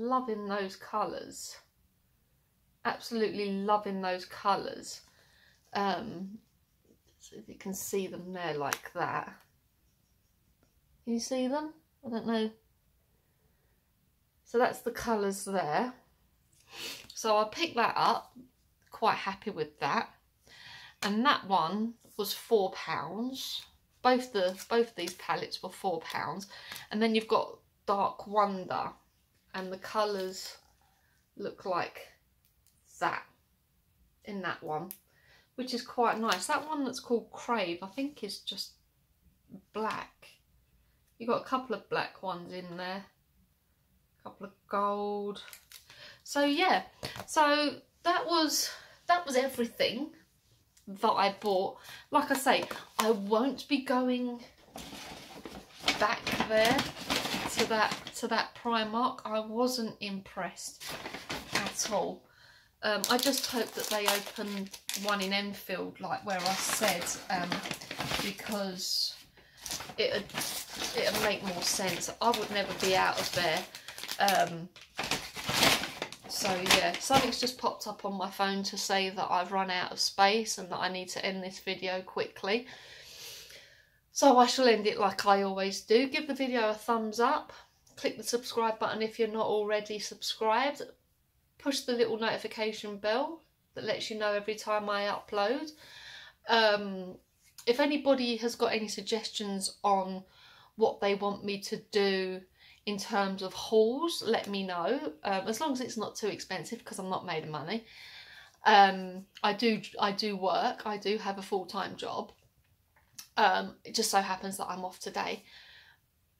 loving those colours. Absolutely loving those colours. Um, so if you can see them there like that. Can you see them? I don't know. So that's the colours there. So I picked that up, quite happy with that. And that one was four pounds. Both the both these palettes were four pounds. And then you've got Dark Wonder and the colours look like that in that one which is quite nice. That one that's called Crave I think is just black. You've got a couple of black ones in there, a couple of gold. So yeah, so that was that was everything that I bought. Like I say, I won't be going back there to that to that Primark. I wasn't impressed at all. Um, I just hope that they open one in Enfield, like where I said, um, because it'd, it'd make more sense. I would never be out of there. Um, so yeah, something's just popped up on my phone to say that I've run out of space and that I need to end this video quickly. So I shall end it like I always do. Give the video a thumbs up. Click the subscribe button if you're not already subscribed push the little notification bell that lets you know every time I upload. Um, if anybody has got any suggestions on what they want me to do in terms of hauls, let me know. Um, as long as it's not too expensive because I'm not made of money. Um, I do I do work. I do have a full time job. Um, it just so happens that I'm off today.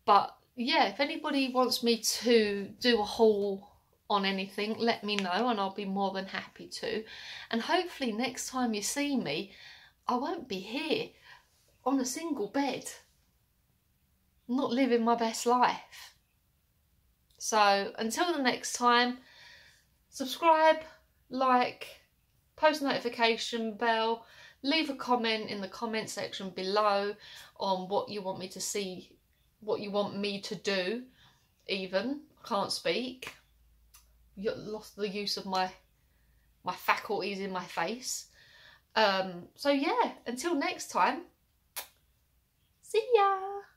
But yeah, if anybody wants me to do a haul on anything, let me know and I'll be more than happy to. And hopefully next time you see me, I won't be here on a single bed, not living my best life. So until the next time, subscribe, like, post notification bell, leave a comment in the comment section below on what you want me to see, what you want me to do even, I can't speak You lost the use of my my faculties in my face. Um, so yeah, until next time, see ya.